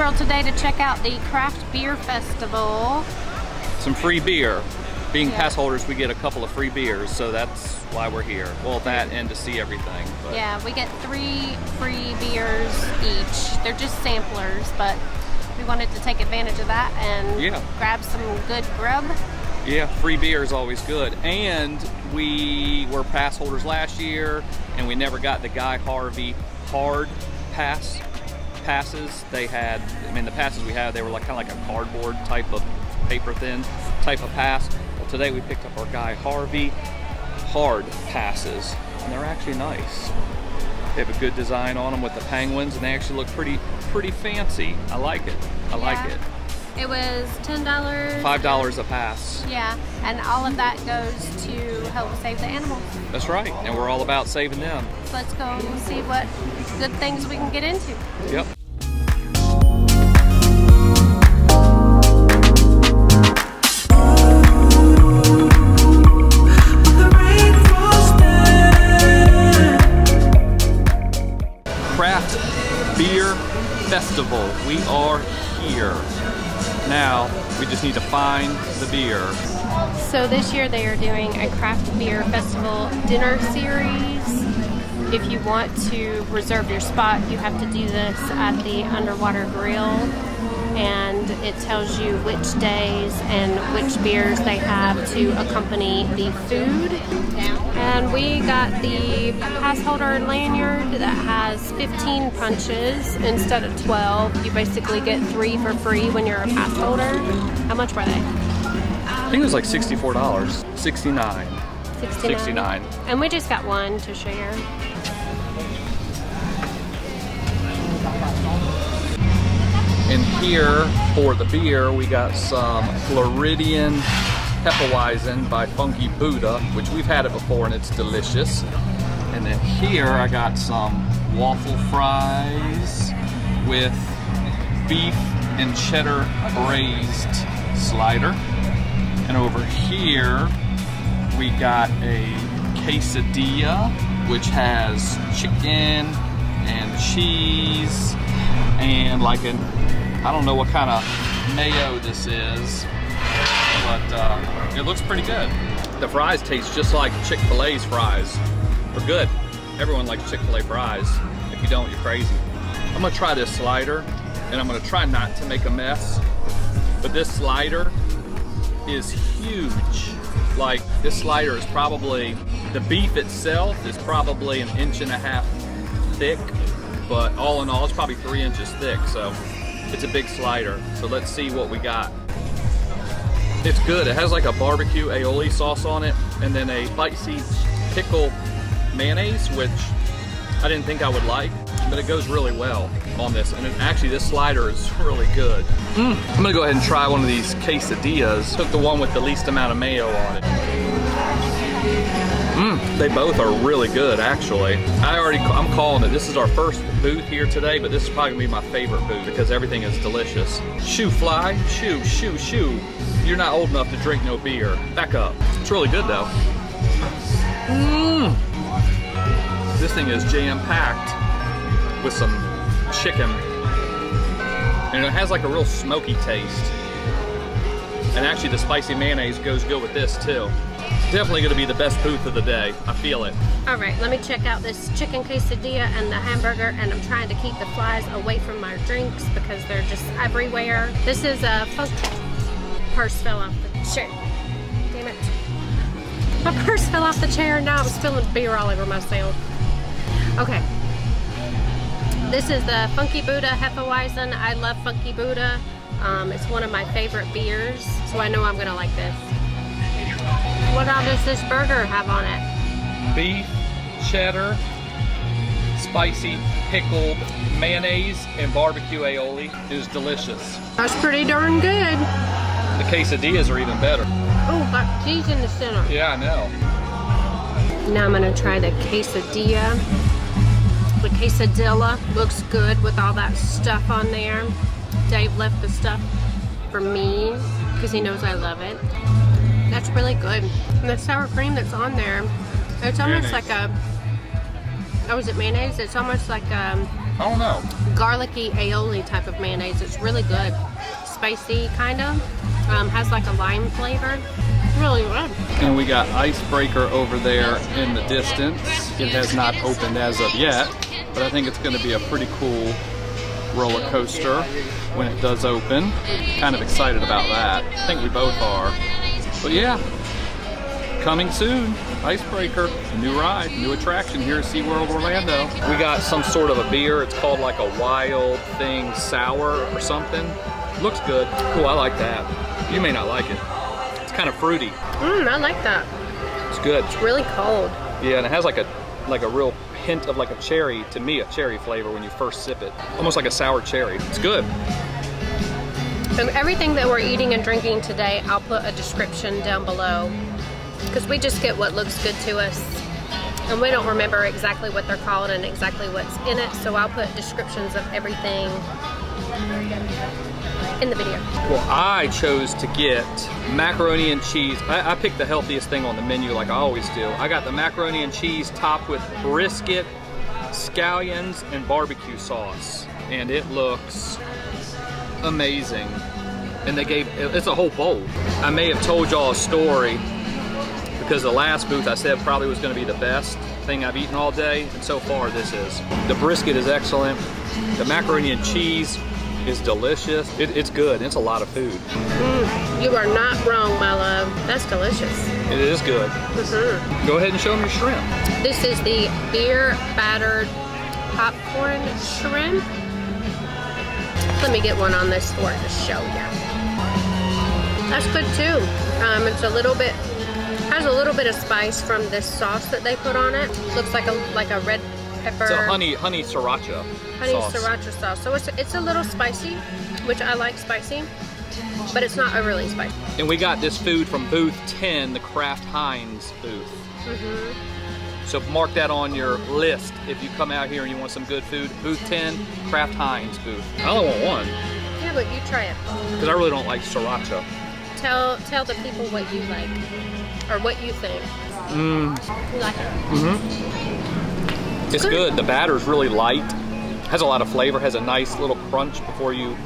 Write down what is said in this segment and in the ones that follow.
SeaWorld today to check out the Craft Beer Festival. Some free beer. Being Yeah. pass holders, we get a couple of free beers, so that's why we're here. Well, that and to see everything. But Yeah, we get three free beers each. They're just samplers, but we wanted to take advantage of that and Yeah. grab some good grub. Yeah, free beer is always good. And we were pass holders last year, and we never got the Guy Harvey hard pass passes. They had, I mean, the passes we had, they were like kind of like a cardboard type of paper thin type of pass. Well, today we picked up our Guy Harvey hard passes, and they're actually nice. They have a good design on them with the penguins, and they actually look pretty, pretty fancy. I like it. I like it. It was ten dollars. Five dollars a pass. Yeah, and all of that goes to help save the animals. That's right, and we're all about saving them. Let's go and see what good things we can get into. Yep. Craft Beer Festival. We are here. Now, we just need to find the beer. So this year they are doing a craft beer festival dinner series. If you want to reserve your spot, you have to do this at the Underwater Grill. And it tells you which days and which beers they have to accompany the food. And we got the pass holder lanyard that has 15 punches instead of 12. You basically get three for free when you're a pass holder. How much were they? I think it was like $64. 69 69. 69 And we just got one to share. And here for the beer, we got some Floridian Hefeweizen by Funky Buddha, which we've had it before and it's delicious. And then here I got some waffle fries with beef and cheddar braised slider. And over here, we got a quesadilla, which has chicken and cheese and like an, I don't know what kind of mayo this is, but uh, it looks pretty good. The fries taste just like Chick-fil-A's fries. They're good. Everyone likes Chick-fil-A fries. If you don't, you're crazy. I'm gonna try this slider, and I'm gonna try not to make a mess. But this slider is huge. Like this slider is probably, the beef itself is probably an inch and a half thick, but all in all, it's probably three inches thick. So it's a big slider. So let's see what we got. It's good. It has like a barbecue aioli sauce on it, and then a spicy pickle mayonnaise, which I didn't think I would like, but it goes really well on this. And actually, this slider is really good. Mm, I'm gonna go ahead and try one of these quesadillas. Took the one with the least amount of mayo on it. They both are really good, actually. I already, I'm calling it. This is our first booth here today, but this is probably gonna be my favorite booth because everything is delicious. Shoo fly, shoo, shoo, shoo. You're not old enough to drink no beer. Back up. It's really good though. Mmm. This thing is jam-packed with some chicken. And it has like a real smoky taste. And actually the spicy mayonnaise goes good with this too. Definitely gonna be the best booth of the day. I feel it. All right, let me check out this chicken quesadilla and the hamburger, and I'm trying to keep the flies away from my drinks because they're just everywhere. This is a. Purse fell off the chair. Damn it. My purse fell off the chair, and now I'm spilling beer all over myself. Okay. This is the Funky Buddha Hefeweizen. I love Funky Buddha. Um, it's one of my favorite beers, so I know I'm gonna like this. What all does this burger have on it? Beef, cheddar, spicy pickled mayonnaise, and barbecue aioli. It was delicious. That's pretty darn good. The quesadillas are even better. Oh, got cheese in the center. Yeah, I know. Now I'm gonna try the quesadilla. The quesadilla looks good with all that stuff on there. Dave left the stuff for me because he knows I love it. That's really good. And the sour cream that's on there, it's almost Mayonnaise. like a, oh, is it mayonnaise? It's almost like a I don't know. garlicky aioli type of mayonnaise. It's really good. Spicy, kind of. Um, has like a lime flavor. Really good. And we got Icebreaker over there in the distance. It has not opened as of yet, but I think it's going to be a pretty cool roller coaster when it does open. Kind of excited about that. I think we both are. But yeah, coming soon. Icebreaker, a new ride, new attraction here at SeaWorld Orlando. We got some sort of a beer. It's called like a wild thing sour or something. Looks good. Cool, I like that. You may not like it. It's kind of fruity. Mmm, I like that. It's good. It's really cold. Yeah, and it has like a like a real hint of like a cherry, to me, a cherry flavor when you first sip it. Almost like a sour cherry. It's good. So everything that we're eating and drinking today, I'll put a description down below because we just get what looks good to us and we don't remember exactly what they're called and exactly what's in it so I'll put descriptions of everything in the video. Well, I chose to get macaroni and cheese. I, I picked the healthiest thing on the menu like I always do. I got the macaroni and cheese topped with brisket, scallions, and barbecue sauce. And it looks amazing. And they gave, it's a whole bowl. I may have told y'all a story because the last booth I said probably was gonna be the best thing I've eaten all day, and so far this is. The brisket is excellent. The macaroni and cheese is delicious. It, it's good. It's a lot of food. Mm, you are not wrong, my love. That's delicious. It is good. Mm-hmm. Go ahead and show them your shrimp. This is the beer battered popcorn shrimp. Let me get one on this for to show you. That's good too. Um, it's a little bit has a little bit of spice from this sauce that they put on it. Looks like a like a red pepper. It's a honey honey sriracha honey sauce. sriracha sauce. So it's it's a little spicy, which I like spicy, but it's not overly spicy. And we got this food from booth 10, the Kraft Heinz booth. Mm-hmm. So mark that on your list if you come out here and you want some good food. Booth 10, Kraft Heinz booth. I only want one Yeah, but you try it. because I really don't like sriracha. Tell tell the people what you like or what you think. Mm, You like it? mm-hmm. It's good. good. The batter's really light. Has a lot of flavor. Has a nice little crunch before you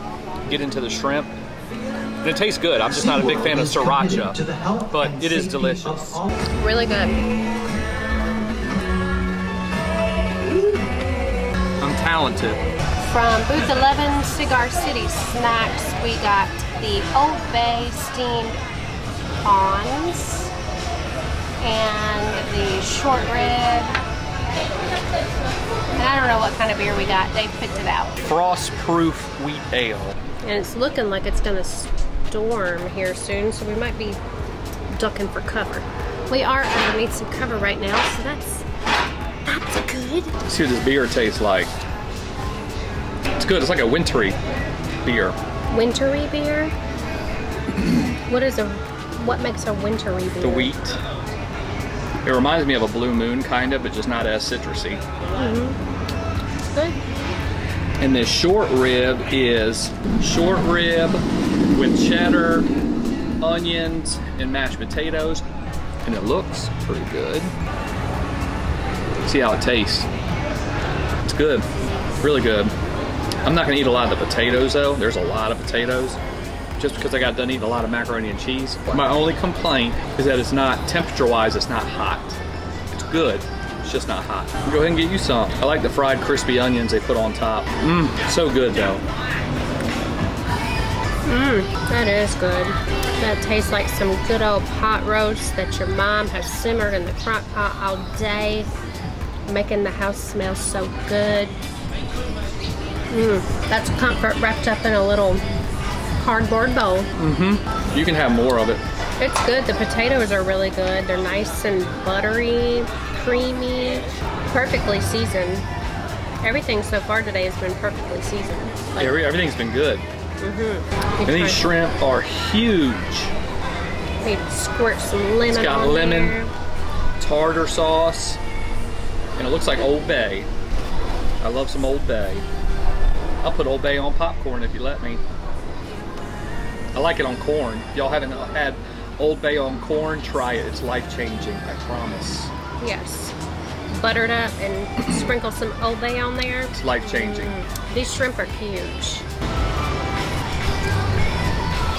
get into the shrimp. And it tastes good. I'm just not a big fan of sriracha, but it is delicious. Really good. Talented. From Booth 11 Cigar City Snacks, we got the Old Bay steamed prawns and the short rib. And I don't know what kind of beer we got. They picked it out. Frost-proof wheat ale. And it's looking like it's gonna storm here soon, so we might be ducking for cover. We are underneath some cover right now, so that's that's good. Let's see what this beer tastes like. It's good. It's like a wintry beer. Wintry beer. what is a what makes a wintry beer? The wheat. It reminds me of a blue moon, kind of, but just not as citrusy. Mm -hmm. Good. And this short rib is short rib with cheddar, onions, and mashed potatoes. And it looks pretty good. See how it tastes. It's good. Really good. I'm not gonna eat a lot of the potatoes though. There's a lot of potatoes. Just because I got done eating a lot of macaroni and cheese. My only complaint is that it's not, temperature-wise, it's not hot. It's good, it's just not hot. Go ahead and get you some. I like the fried crispy onions they put on top. Mmm, so good though. Mmm, that is good. That tastes like some good old pot roast that your mom has simmered in the crock pot all day, making the house smell so good. Mmm, that's comfort wrapped up in a little cardboard bowl. Mm-hmm. You can have more of it. It's good. The potatoes are really good. They're nice and buttery, creamy, perfectly seasoned. Everything so far today has been perfectly seasoned. Like, Every, everything's been good. mhm. And these shrimp are huge. We squirt some lemon It's got on lemon. there. Tartar sauce. And it looks like Old Bay. I love some Old Bay. I'll put Old Bay on popcorn if you let me. I like it on corn. Y'all haven't had Old Bay on corn? Try it. It's life changing. I promise. Yes. buttered up and sprinkle some Old Bay on there. It's life changing. Mm. These shrimp are huge.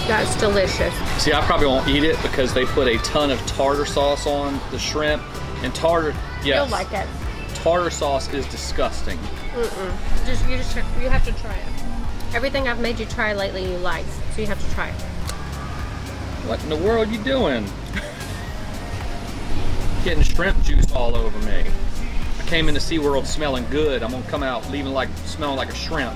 That's delicious. See, I probably won't eat it because they put a ton of tartar sauce on the shrimp, and tartar. Yes, You'll like it. tartar sauce is disgusting. Just you just you have to try it. Everything I've made you try lately you like, so you have to try it. What in the world are you doing? Getting shrimp juice all over me. I came into SeaWorld smelling good. I'm gonna come out leaving like smelling like a shrimp.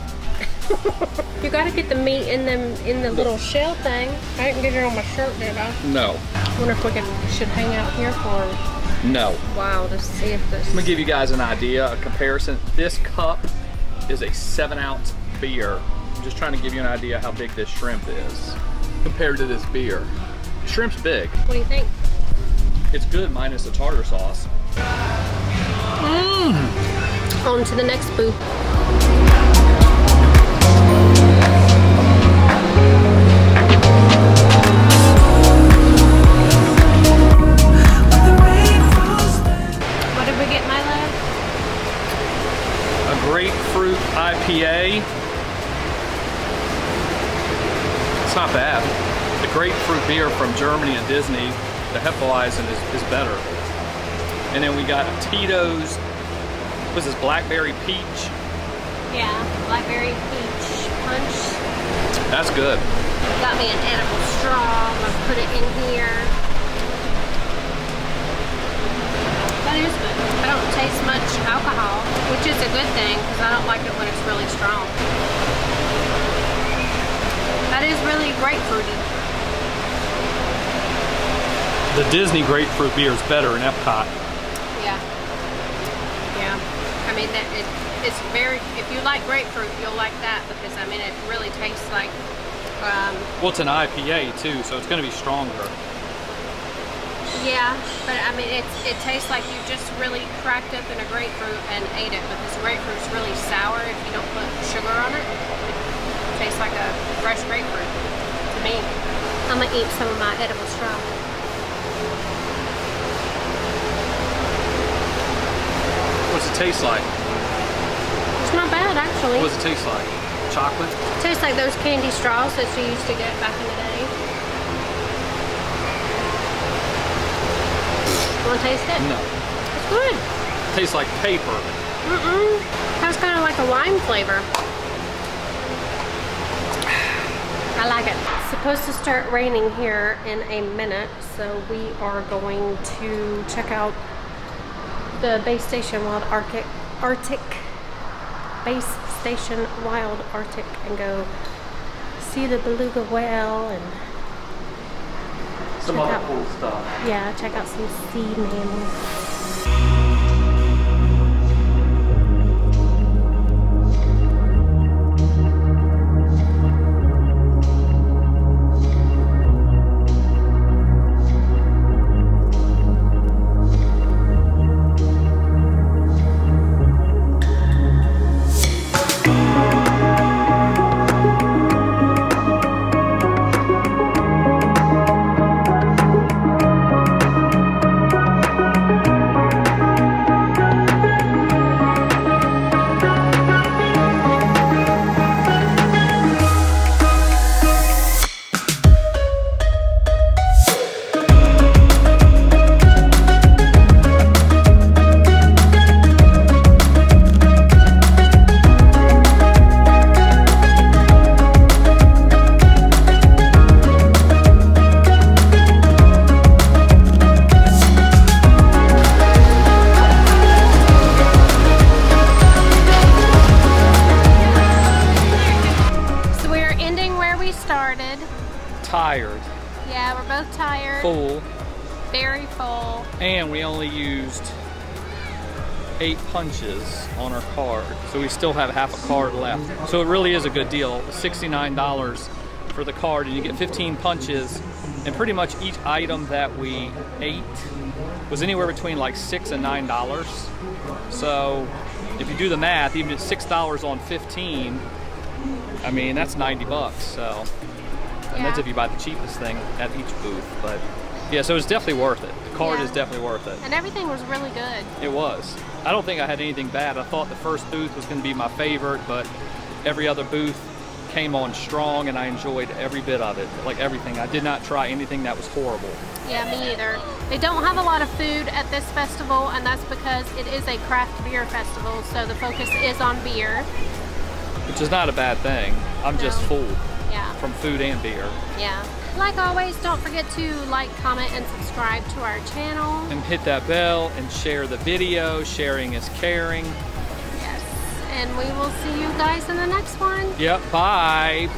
You gotta get the meat in them in the little shell thing. I didn't get it on my shirt, did I? No, wonder if we could, should hang out here for no. Wow, to see if this. I'm gonna give you guys an idea, a comparison. This cup is a seven ounce beer. I'm just trying to give you an idea how big this shrimp is compared to this beer. Shrimp's big. What do you think? It's good minus the tartar sauce. Mmm. On to the next booth. IPA. It's not bad. The grapefruit beer from Germany and Disney, the Hefeweizen is, is better. And then we got a Tito's, was this blackberry peach? Yeah, blackberry peach punch. That's good. Got me an edible straw. I'm gonna put it in here. That is good. I don't taste much alcohol, which is a good thing because I don't like it when it's really strong. That is really grapefruity. The Disney grapefruit beer is better in Epcot. Yeah. Yeah. I mean, that it, it's very. If you like grapefruit, you'll like that because I mean, it really tastes like. Um, Well, it's an IPA too, so it's going to be stronger. Yeah, but I mean, it's, it tastes like you just really cracked open a grapefruit and ate it because grapefruit's really sour if you don't put sugar on it. It tastes like a fresh grapefruit to me. I'm gonna eat some of my edible straw. What's it taste like? It's not bad actually. What does it taste like? Chocolate? It tastes like those candy straws that you used to get back in the day. Wanna taste it? No. It's good. It tastes like paper. Mm-mm. Has kind of like a lime flavor. I like it. It's supposed to start raining here in a minute, so we are going to check out the base station Wild Arctic Arctic base station Wild Arctic and go see the beluga whale and Check other out- cool stuff. yeah, check out some sea mammals. We started. Tired, Yeah, we're both tired. full, Very full. and we only used eight punches on our card. So we still have half a card left. So it really is a good deal. $69 for the card and you get 15 punches and pretty much each item that we ate was anywhere between like six and nine dollars. So if you do the math, even at six dollars on 15, I mean that's 90 bucks. So and that's if you buy the cheapest thing at each booth. But Yeah, so it was definitely worth it. The card Yeah. is definitely worth it. And everything was really good. It was. I don't think I had anything bad. I thought the first booth was going to be my favorite, but every other booth came on strong and I enjoyed every bit of it. Like everything. I did not try anything that was horrible. Yeah, me either. They don't have a lot of food at this festival, and that's because it is a craft beer festival, so the focus is on beer. Which is not a bad thing. I'm just No. full Yeah, from food and beer. yeah. Like always, don't forget to like, comment, and subscribe to our channel. And hit that bell and share the video. Sharing is caring. Yes. And we will see you guys in the next one. Yep, bye.